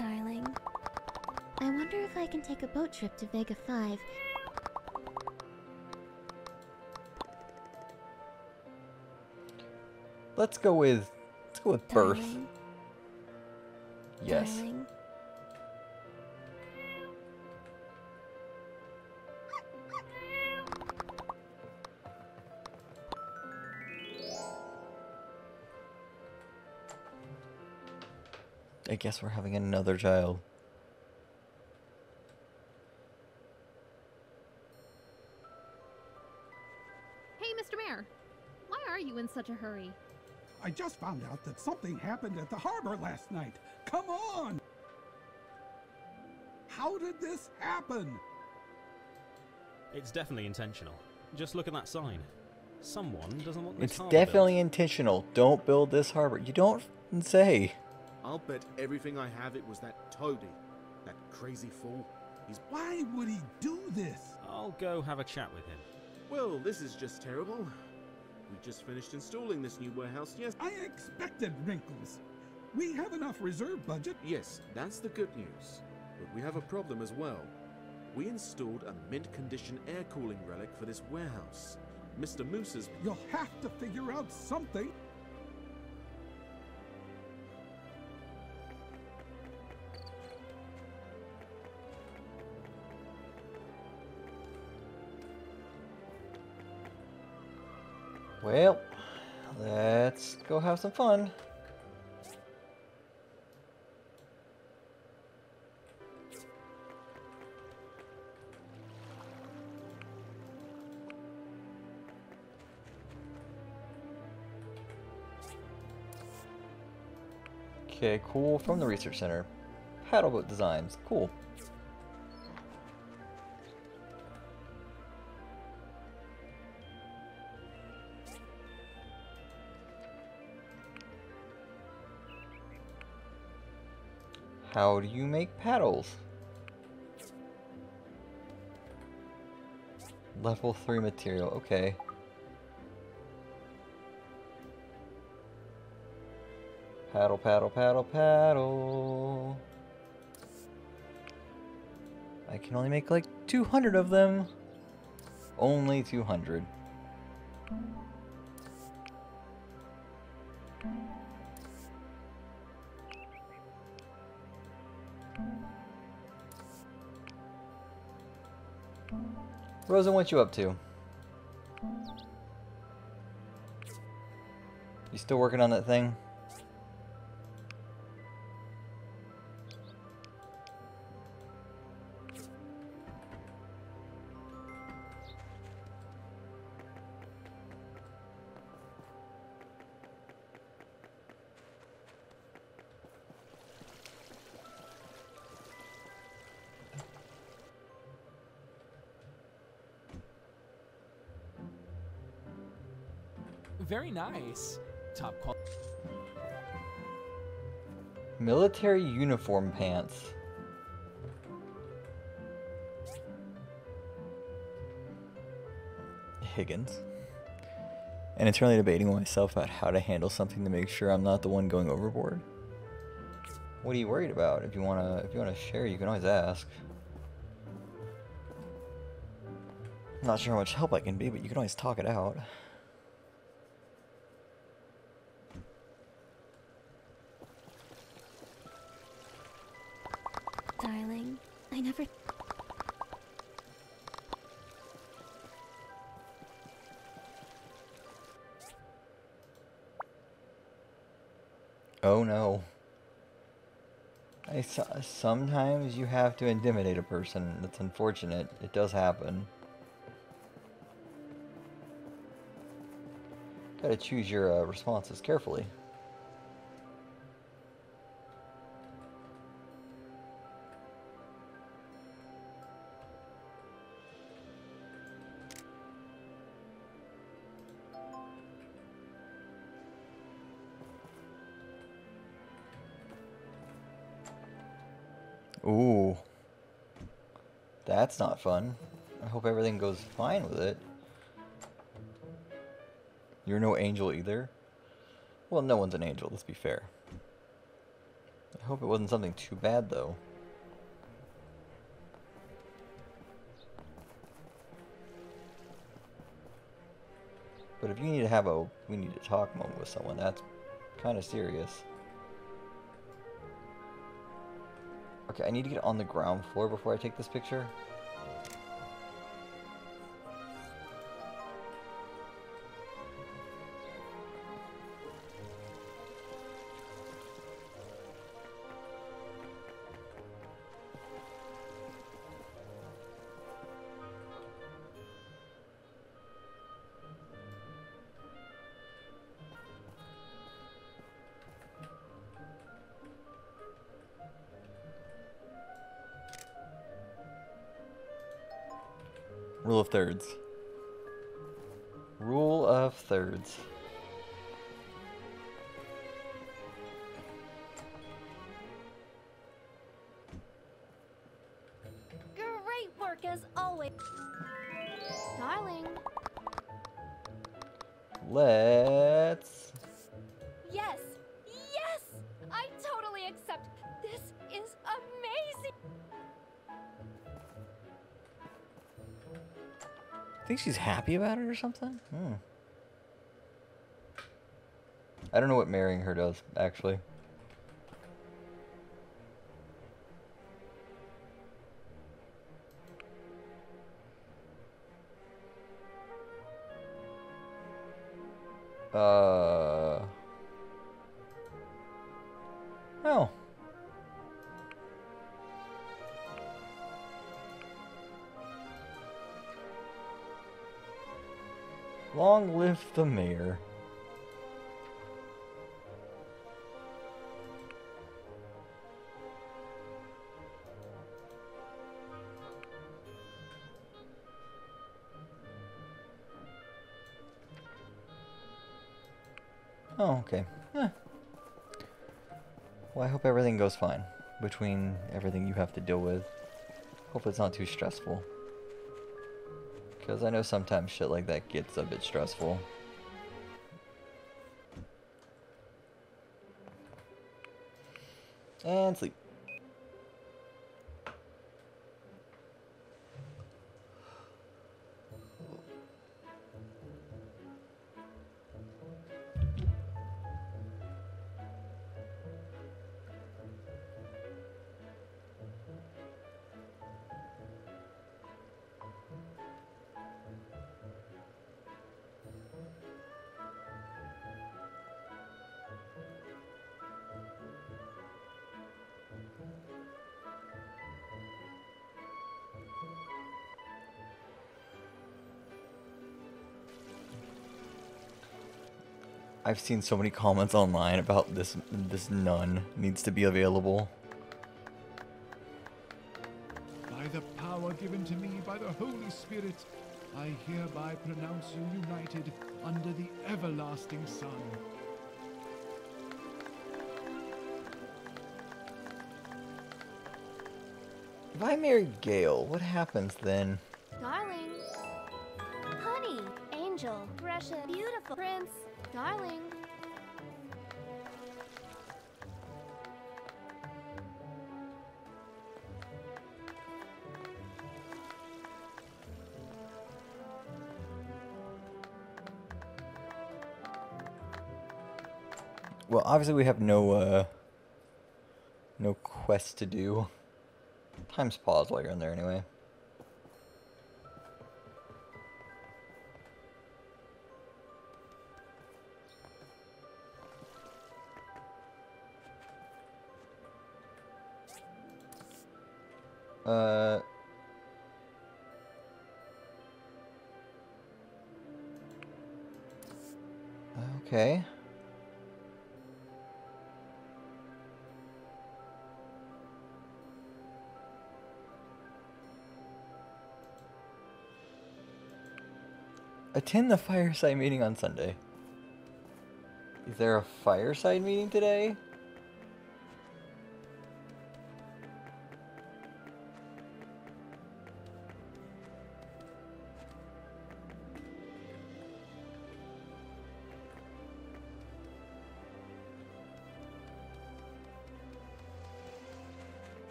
Darling, I wonder if I can take a boat trip to Vega 5. Let's go with let's go with birth. Darling, Yes. Darling. Guess we're having another child. Hey, Mr. Mayor. Why are you in such a hurry? I just found out that something happened at the harbor last night. Come on! How did this happen? It's definitely intentional. Just look at that sign. Someone doesn't want this It's definitely built. intentional. Don't build this harbor. You don't say. I'll bet everything I have it was that Tody. That crazy fool. He's. Why would he do this? I'll go have a chat with him. Well, this is just terrible. We just finished installing this new warehouse, yes? I expected wrinkles. We have enough reserve budget. Yes, that's the good news. But we have a problem as well. We installed a mint condition air cooling relic for this warehouse. Mr. Musa's. You'll have to figure out something. Well, let's go have some fun. Okay, cool. From the research center. Paddleboat designs. Cool. How do you make paddles? Level 3 material, okay. Paddle, paddle, paddle, paddle. I can only make like 200 of them. Only 200. Rosa, what you up to? You still working on that thing? Very nice. Top quality. Military uniform pants. Higgins. And internally debating myself about how to handle something to make sure I'm not the one going overboard. What are you worried about? If you wanna if you wanna share, you can always ask. Not sure how much help I can be, but you can always talk it out. Darling, I never. Oh no. I so- sometimes you have to intimidate a person. That's unfortunate. It does happen. Gotta choose your uh, responses carefully. That's not fun. I hope everything goes fine with it. You're no angel either? Well, no one's an angel, let's be fair. I hope it wasn't something too bad, though. But if you need to have a we need to talk moment with someone, that's kind of serious. Okay, I need to get on the ground floor before I take this picture. Rule of thirds. Rule of thirds. Happy about it or something? Hmm. I don't know what marrying her does, actually. Uh. Long live the mayor. Oh, okay. Eh. Well, I hope everything goes fine between everything you have to deal with. Hope it's not too stressful. Because I know sometimes shit like that gets a bit stressful. And sleep. I've seen so many comments online about this this nun needs to be available. By the power given to me by the Holy Spirit, I hereby pronounce you united under the everlasting sun. If I marry Gale, what happens then? darling, Honey, angel, precious, beautiful prince. Darling. Well, obviously we have no uh no quest to do. Time's pause while you're in there anyway. Uh Okay. Attend the fireside meeting on Sunday. Is there a fireside meeting today?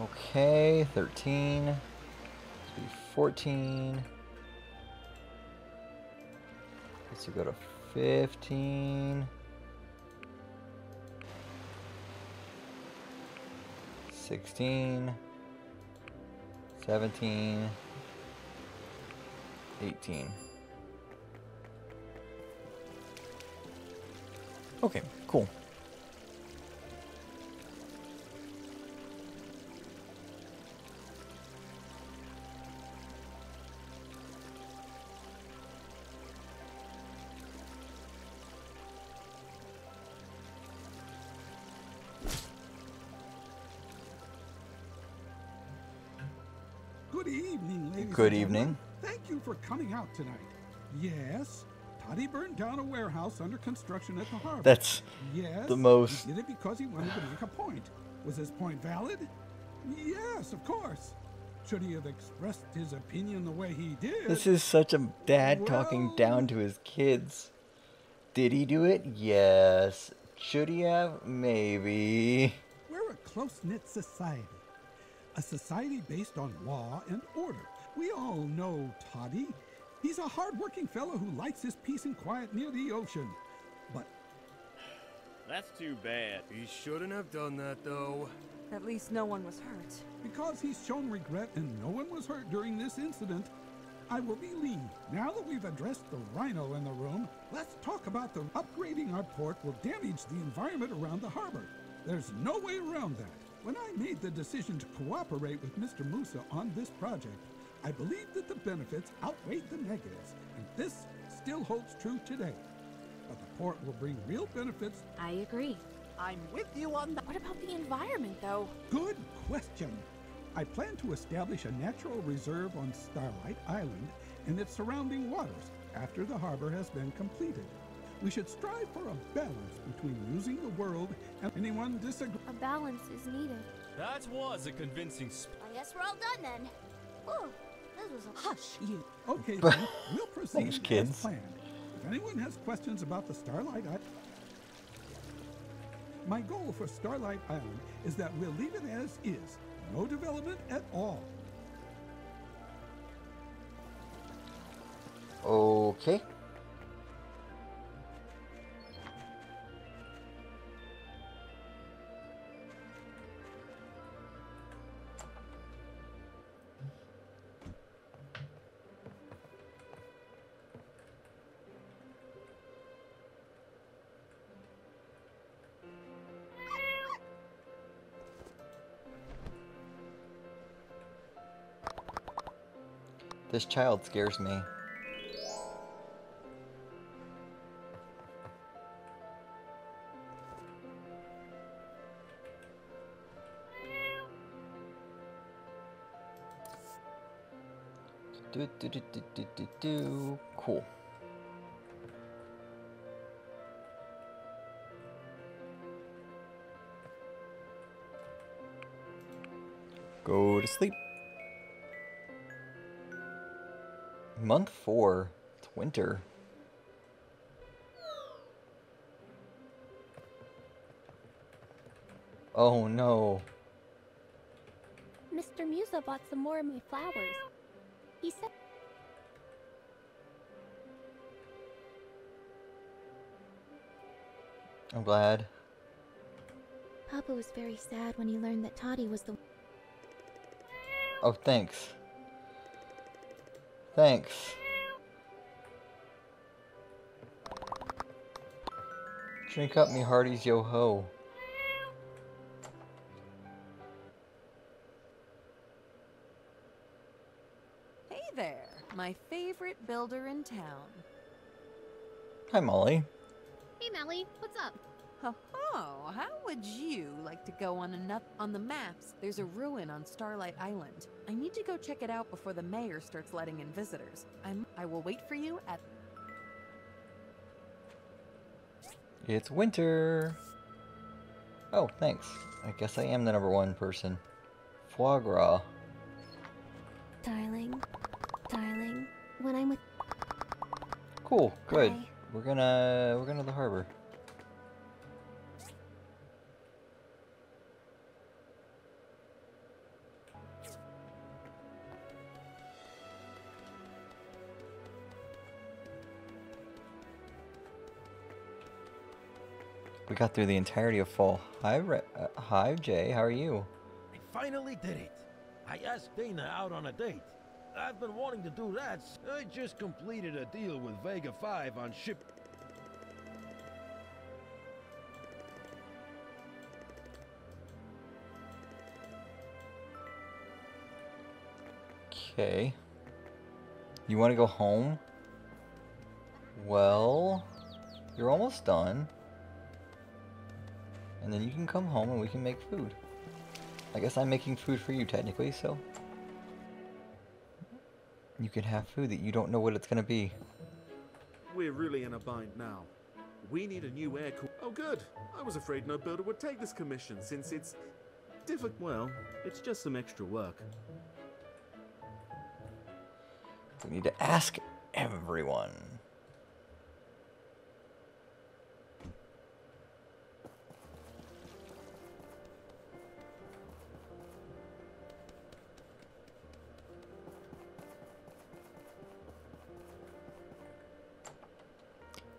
Okay, 13. Let's be 14. Let's go to 15. 16. 17. 18. Okay, cool. Good evening. Thank you for coming out tonight. Yes, Tody burned down a warehouse under construction at the harbor. That's yes, the most- He did it because he wanted to make a point. Was his point valid? Yes, of course. Should he have expressed his opinion the way he did? This is such a dad talking down to his kids. Did he do it? Yes. Should he have? Maybe. We're a close knit society. A society based on law and order. We all know Tody. He's a hard-working fellow who likes his peace and quiet near the ocean. But That's too bad. He shouldn't have done that, though. At least no one was hurt. because he's shown regret and no one was hurt during this incident, I will be lean. Now that we've addressed the rhino in the room, let's talk about the upgrading our port will damage the environment around the harbor. There's no way around that. When I made the decision to cooperate with Mr. Musa on this project, I believe that the benefits outweighed the negatives, and this still holds true today. But the port will bring real benefits. I agree. I'm with you on that. What about the environment, though? Good question. I plan to establish a natural reserve on Starlight Island and its surrounding waters after the harbor has been completed. We should strive for a balance between using the world and anyone disagree. A balance is needed. That was a convincing sp- I guess we're all done then. Oh, this was a Hush, you. Okay, then, we'll proceed Thanks, as kids. planned. If anyone has questions about the Starlight Island, my goal for Starlight Island is that we'll leave it as is, no development at all. Okay. This child scares me. Do do do do do do do. Cool. Go to sleep. Month four. It's winter. Oh no. Mr. Musa bought some more of my flowers. He said I'm glad. Papa was very sad when he learned that Tody was the Oh, thanks. Thanks. Drink up me hearties, yo ho. Hey there, my favorite builder in town. Hi, Molly. Hey, Molly. what's up? Ho ho! How would you like to go on a on the maps? There's a ruin on Starlight Island. I need to go check it out before the mayor starts letting in visitors. I'm I will wait for you at It's winter. Oh, thanks. I guess I am the number one person. Foie gras. darling, darling. When I'm with Cool. Good. Bye. We're gonna we're gonna the harbor. We got through the entirety of fall. Hi, Re uh, hi, Jay. How are you? I finally did it. I asked Dana out on a date. I've been wanting to do that. I just completed a deal with Vega 5 on ship. Okay. You want to go home? Well, you're almost done. And then you can come home and we can make food. I guess I'm making food for you technically, so. You can have food that you don't know what it's gonna be. We're really in a bind now. We need a new air cool. Oh, good. I was afraid no builder would take this commission since it's difficult. Well, it's just some extra work. We need to ask everyone.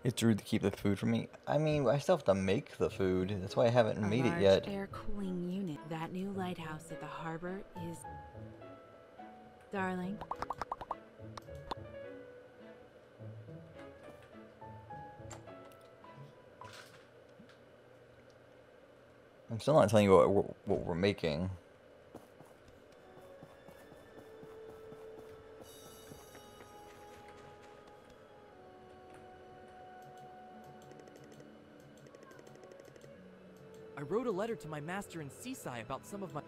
It's rude to keep the food from me. I mean, I still have to make the food. That's why I haven't A made it yet. air cooling unit. That new lighthouse at the harbor is. Darling. I'm still not telling you what what we're making. Wrote a letter to my master in Seaside about some of my.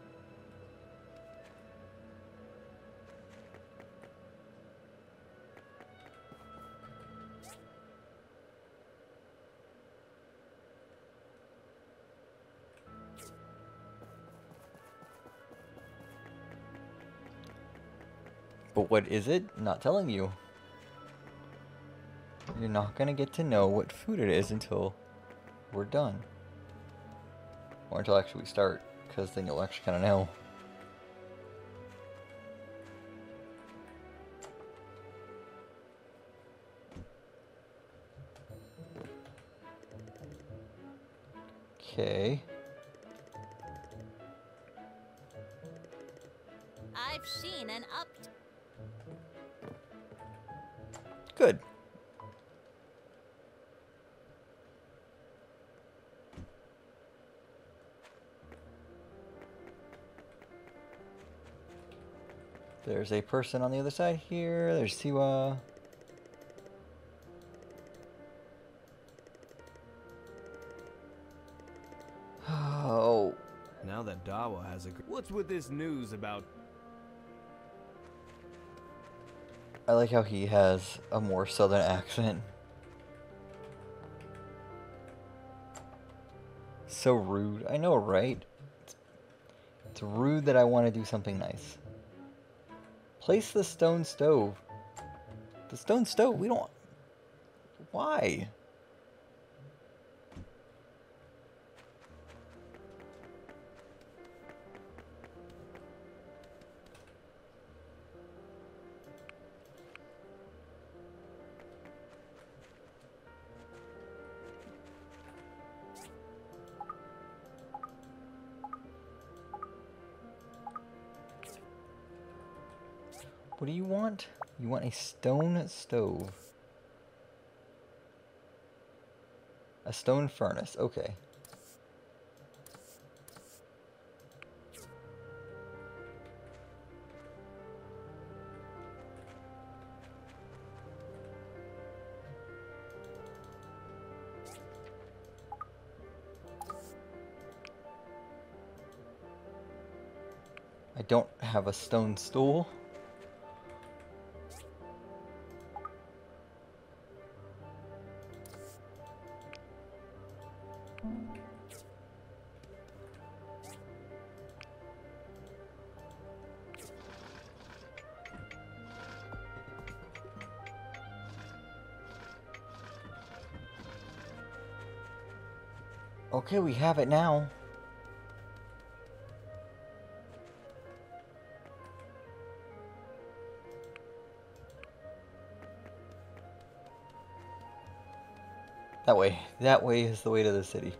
But what is it? Not telling you. You're not gonna get to know what food it is until we're done. Or until actually we start, because then you'll actually kind of know. Okay. There's a person on the other side here. There's Siwa. Oh. Now that Dawa has a. What's with this news about I like how he has a more southern accent. So rude. I know, right? It's, it's rude that I want to do something nice. Place the stone stove. The stone stove, we don't... Why? What do you want? You want a stone stove. A stone furnace, okay. I don't have a stone stool. Okay, we have it now. That way. That way is the way to the city.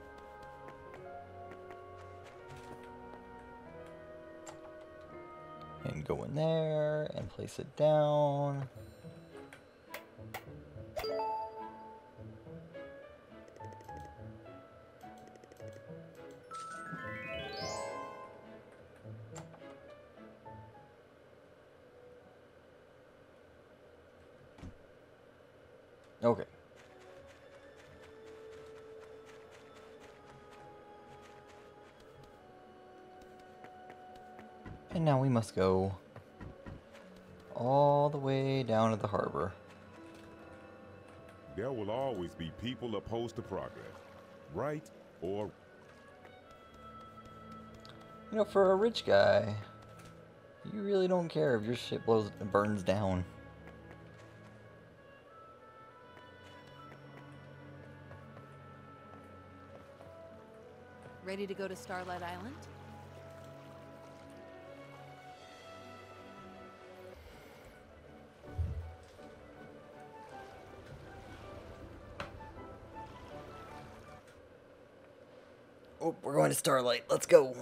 And go in there and place it down. And now we must go all the way down to the harbor. There will always be people opposed to progress, right or You know, for a rich guy, you really don't care if your ship blows burns down. Ready to go to Starlight Island? We're going to Starlight. Let's go.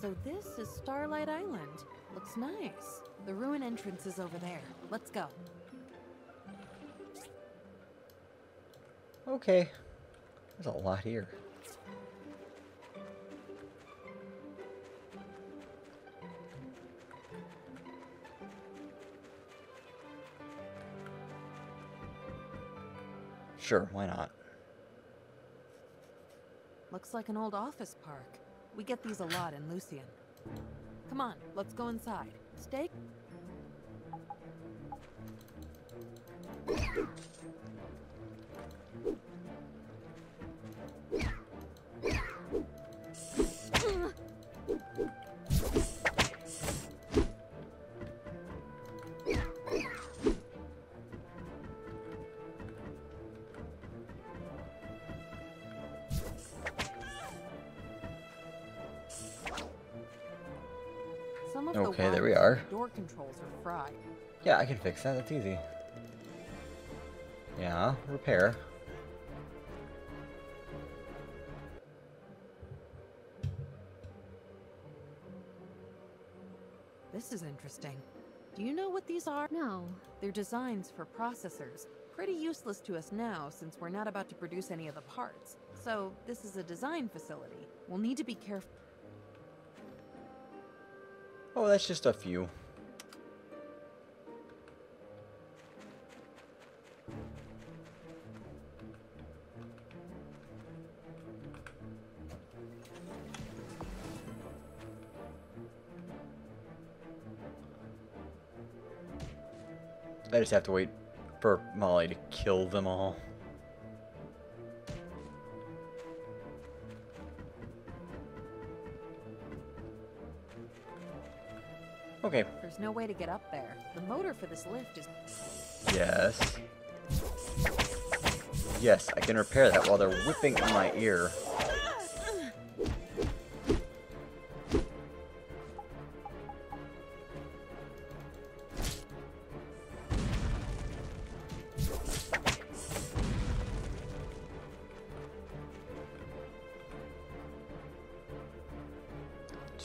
So this is Starlight Island. Looks nice. The ruin entrance is over there. Let's go. Okay. There's a lot here. Sure, why not? Looks like an old office park. We get these a lot in Lucien. Come on, let's go inside. Stay. Are. Door controls are fried. Yeah, I can fix that. That's easy. Yeah, repair. This is interesting. Do you know what these are? No. They're designs for processors. Pretty useless to us now since we're not about to produce any of the parts. So, this is a design facility. We'll need to be careful. Oh, that's just a few. I just have to wait for Molly to kill them all. Okay. There's no way to get up there. The motor for this lift is. Yes. Yes, I can repair that while they're whipping in my ear.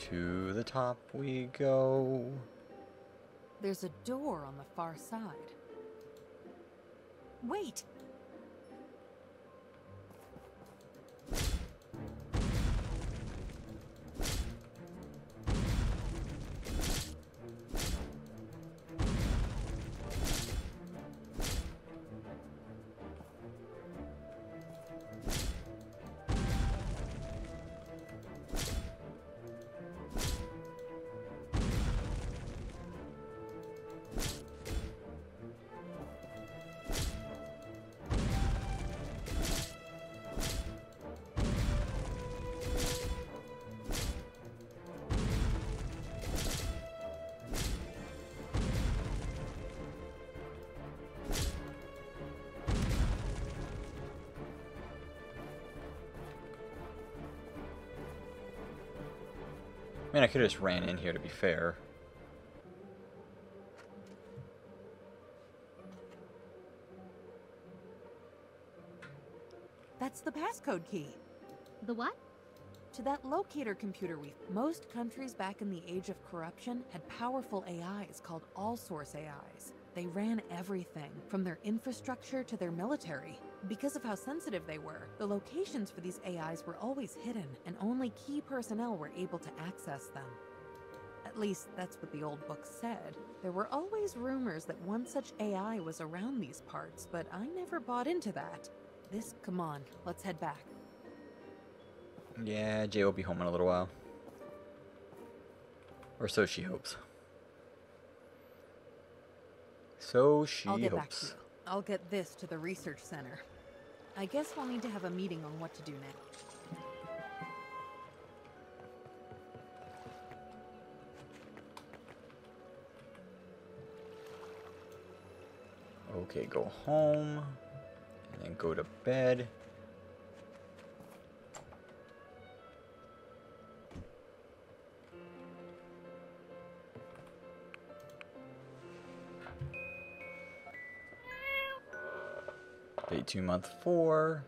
To the top we go. There's a door on the far side. Wait! I mean, I could have just ran in here to be fair. That's the passcode key. The what? To that locator computer we... Most countries back in the age of corruption had powerful AIs called all-source AIs. They ran everything, from their infrastructure to their military. Because of how sensitive they were, the locations for these AIs were always hidden, and only key personnel were able to access them. At least, that's what the old book said. There were always rumors that one such AI was around these parts, but I never bought into that. This, come on, let's head back. Yeah, Jay will be home in a little while. Or so she hopes. So she I'll get back to hopes. you. I'll get this to the research center. I guess we'll need to have a meeting on what to do next. Okay, go home. And then go to bed. Two, month four.